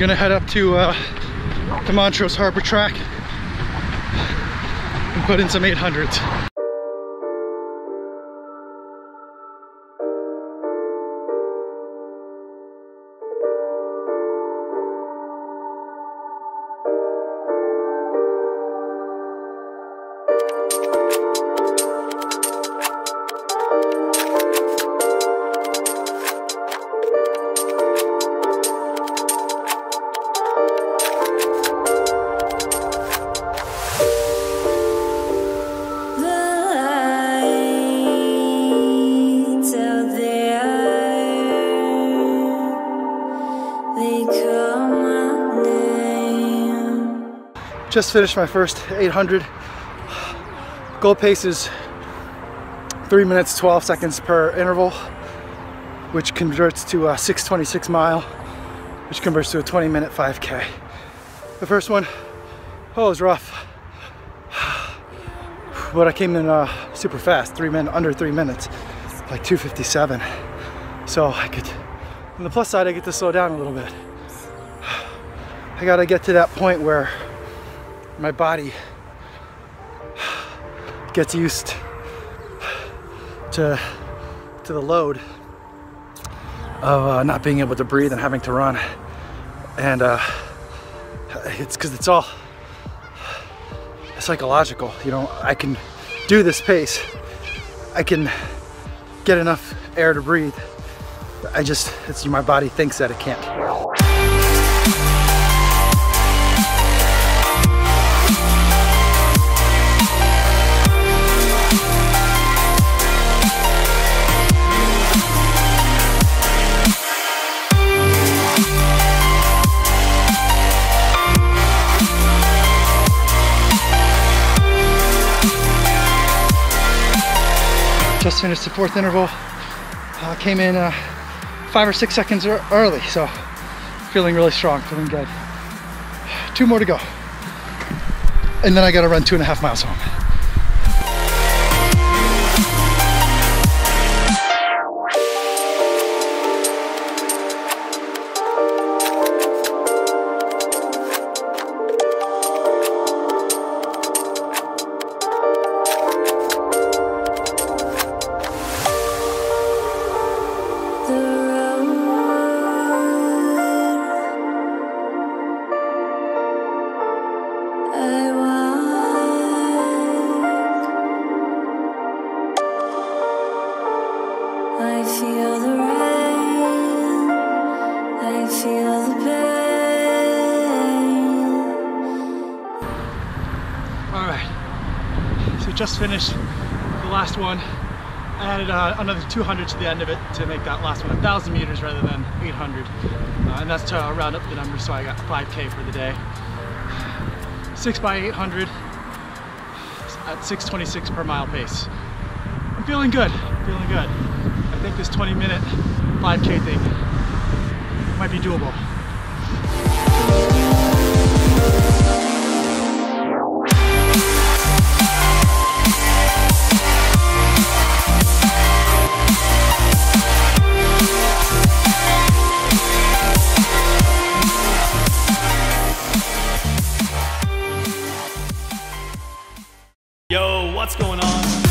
gonna head up to uh, the Montrose Harbor track and put in some 800s. Just finished my first 800. Goal pace is 3 minutes 12 seconds per interval, which converts to a 626 mile, which converts to a 20 minute 5K. The first one, oh, it was rough. But I came in uh, super fast, three minutes, under three minutes, like 257. So I could, on the plus side, I get to slow down a little bit. I gotta get to that point where my body gets used to to the load of uh, not being able to breathe and having to run. And uh, it's because it's all psychological you know? I can do this pace. I can get enough air to breathe. I just it's my body thinks that it can't Just finished the fourth interval. Uh, came in uh, five or six seconds early, so feeling really strong, feeling good. Two more to go. And then I gotta run two and a half miles home. Just finished the last one. I added uh, another 200 to the end of it to make that last one 1,000 meters rather than 800. Uh, and that's to round up the numbers, so I got 5K for the day. 6 by 800 at 626 per mile pace. I'm feeling good, feeling good. I think this 20 minute 5K thing might be doable. what's going on.